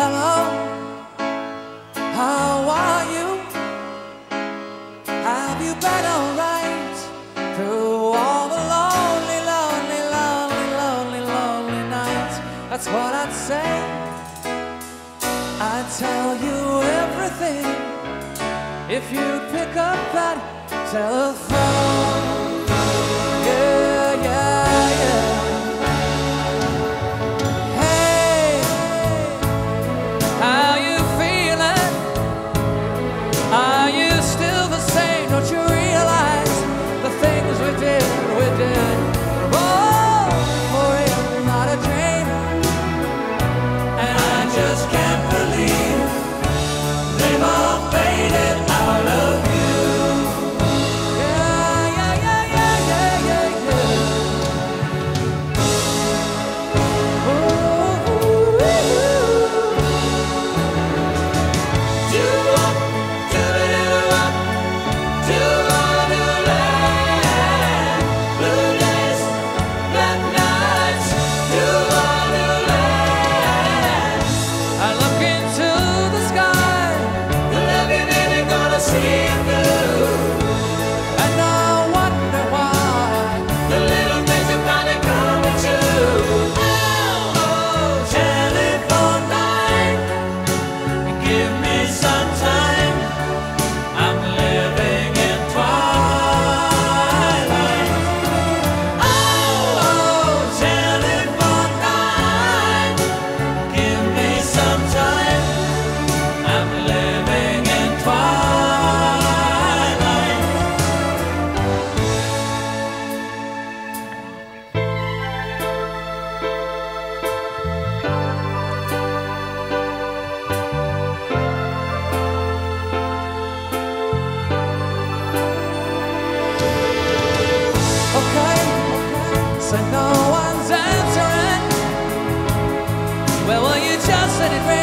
Hello, how are you? Have you been alright tell you everything if you'd pick up that telephone. just let it rain.